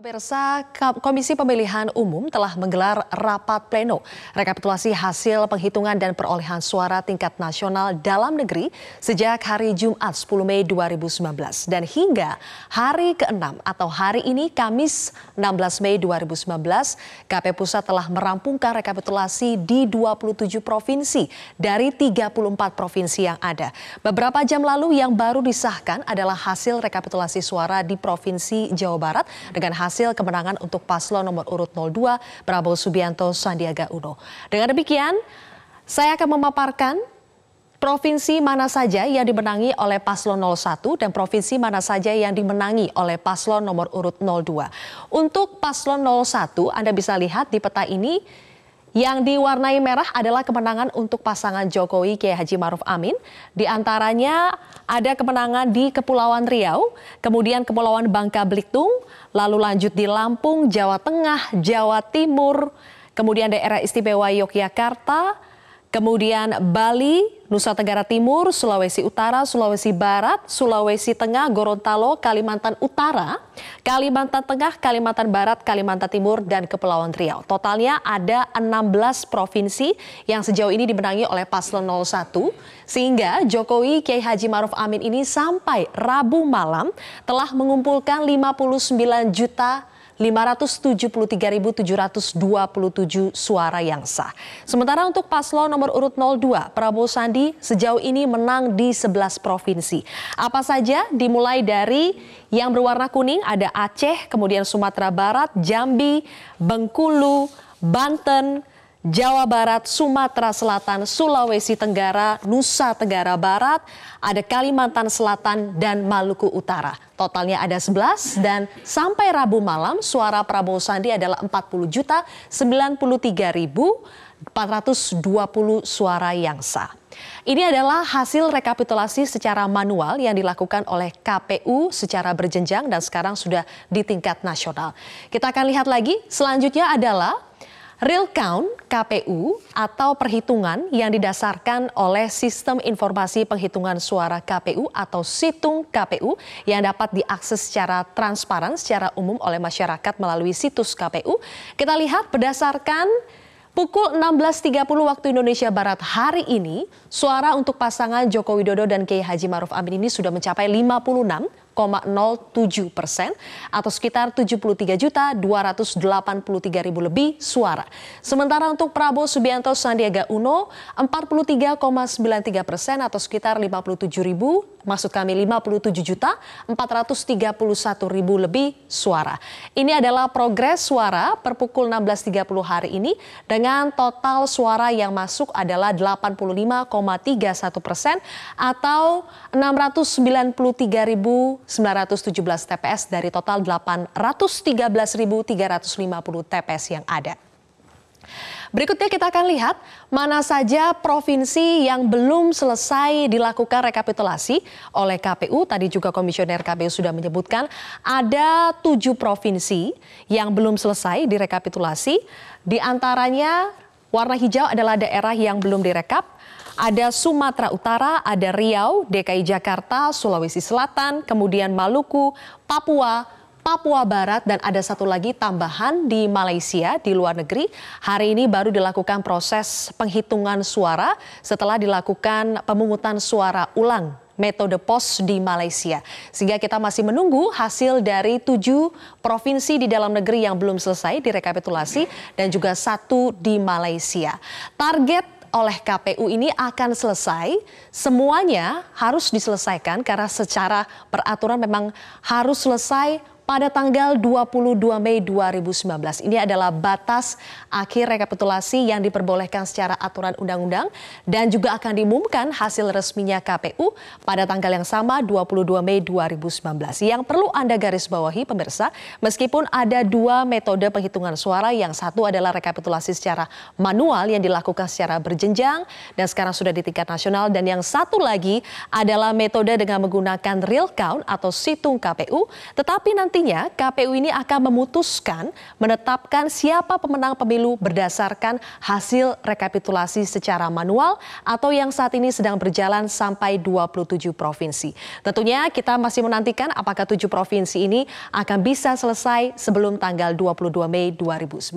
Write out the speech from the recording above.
Pemirsa, Komisi Pemilihan Umum telah menggelar rapat pleno rekapitulasi hasil penghitungan dan perolehan suara tingkat nasional dalam negeri sejak hari Jumat 10 Mei 2019 dan hingga hari ke-6 atau hari ini Kamis 16 Mei 2019 KP Pusat telah merampungkan rekapitulasi di 27 provinsi dari 34 provinsi yang ada. Beberapa jam lalu yang baru disahkan adalah hasil rekapitulasi suara di Provinsi Jawa Barat dengan hasil hasil kemenangan untuk paslon nomor urut 02 Prabowo Subianto Sandiaga Uno. Dengan demikian, saya akan memaparkan provinsi mana saja yang dimenangi oleh paslon 01 dan provinsi mana saja yang dimenangi oleh paslon nomor urut 02. Untuk paslon 01, Anda bisa lihat di peta ini yang diwarnai merah adalah kemenangan untuk pasangan Jokowi Kiai Haji Maruf Amin. Di antaranya ada kemenangan di Kepulauan Riau, kemudian Kepulauan Bangka Belitung, lalu lanjut di Lampung, Jawa Tengah, Jawa Timur, kemudian daerah istimewa Yogyakarta, kemudian Bali, Nusa Tenggara Timur, Sulawesi Utara, Sulawesi Barat, Sulawesi Tengah, Gorontalo, Kalimantan Utara, Kalimantan Tengah, Kalimantan Barat, Kalimantan Timur, dan Kepulauan Riau. Totalnya ada 16 provinsi yang sejauh ini dimenangi oleh paslon 01, sehingga Jokowi Kiai Haji Maruf Amin ini sampai Rabu malam telah mengumpulkan 59 juta 573.727 suara yang sah. Sementara untuk paslon nomor urut 02, Prabowo Sandi sejauh ini menang di 11 provinsi. Apa saja? Dimulai dari yang berwarna kuning ada Aceh, kemudian Sumatera Barat, Jambi, Bengkulu, Banten, Jawa Barat, Sumatera Selatan, Sulawesi Tenggara, Nusa Tenggara Barat, ada Kalimantan Selatan, dan Maluku Utara. Totalnya ada 11 dan sampai Rabu malam suara Prabowo Sandi adalah 40 juta 93 ribu 420 suara yang sah. Ini adalah hasil rekapitulasi secara manual yang dilakukan oleh KPU secara berjenjang dan sekarang sudah di tingkat nasional. Kita akan lihat lagi, selanjutnya adalah Real count KPU atau perhitungan yang didasarkan oleh Sistem Informasi Penghitungan Suara KPU atau Situng KPU yang dapat diakses secara transparan secara umum oleh masyarakat melalui situs KPU. Kita lihat berdasarkan Pukul 16.30 waktu Indonesia Barat hari ini, suara untuk pasangan Joko Widodo dan Kiai Haji Maruf Amin ini sudah mencapai 56,07 persen atau sekitar 73 juta 283 ribu lebih suara. Sementara untuk Prabowo Subianto Sandiaga Uno 43,93 persen atau sekitar 57 ribu maksud kami 57 juta 431 ribu lebih suara. Ini adalah progres suara per pukul 16.30 hari ini dengan total suara yang masuk adalah 85,31 persen atau 693.917 TPS dari total 813.350 TPS yang ada. Berikutnya kita akan lihat mana saja provinsi yang belum selesai dilakukan rekapitulasi oleh KPU. Tadi juga Komisioner KPU sudah menyebutkan ada tujuh provinsi yang belum selesai direkapitulasi. Di antaranya warna hijau adalah daerah yang belum direkap. Ada Sumatera Utara, ada Riau, DKI Jakarta, Sulawesi Selatan, kemudian Maluku, Papua, Papua Barat dan ada satu lagi tambahan di Malaysia di luar negeri. Hari ini baru dilakukan proses penghitungan suara setelah dilakukan pemungutan suara ulang metode pos di Malaysia. Sehingga kita masih menunggu hasil dari tujuh provinsi di dalam negeri yang belum selesai direkapitulasi dan juga satu di Malaysia. Target oleh KPU ini akan selesai, semuanya harus diselesaikan karena secara peraturan memang harus selesai pada tanggal 22 Mei 2019. Ini adalah batas akhir rekapitulasi yang diperbolehkan secara aturan undang-undang dan juga akan diumumkan hasil resminya KPU pada tanggal yang sama 22 Mei 2019. Yang perlu Anda garis bawahi pemirsa, meskipun ada dua metode penghitungan suara, yang satu adalah rekapitulasi secara manual yang dilakukan secara berjenjang dan sekarang sudah di tingkat nasional dan yang satu lagi adalah metode dengan menggunakan real count atau situng KPU, tetapi nanti Nantinya KPU ini akan memutuskan menetapkan siapa pemenang pemilu berdasarkan hasil rekapitulasi secara manual atau yang saat ini sedang berjalan sampai 27 provinsi. Tentunya kita masih menantikan apakah tujuh provinsi ini akan bisa selesai sebelum tanggal 22 Mei 2019.